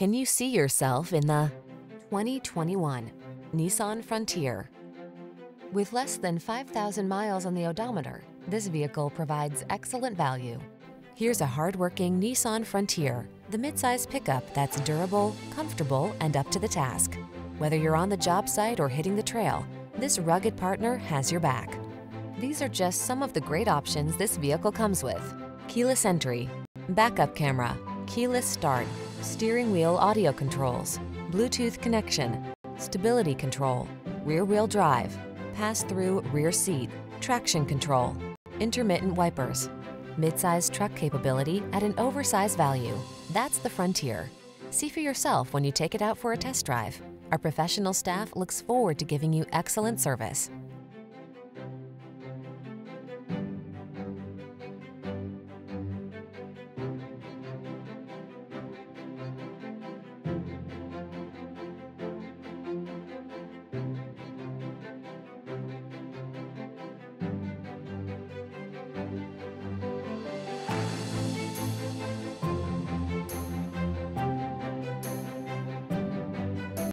Can you see yourself in the 2021 Nissan Frontier? With less than 5,000 miles on the odometer, this vehicle provides excellent value. Here's a hardworking Nissan Frontier, the midsize pickup that's durable, comfortable, and up to the task. Whether you're on the job site or hitting the trail, this rugged partner has your back. These are just some of the great options this vehicle comes with. Keyless entry, backup camera, keyless start, steering wheel audio controls, Bluetooth connection, stability control, rear wheel drive, pass-through rear seat, traction control, intermittent wipers, midsize truck capability at an oversized value. That's the Frontier. See for yourself when you take it out for a test drive. Our professional staff looks forward to giving you excellent service.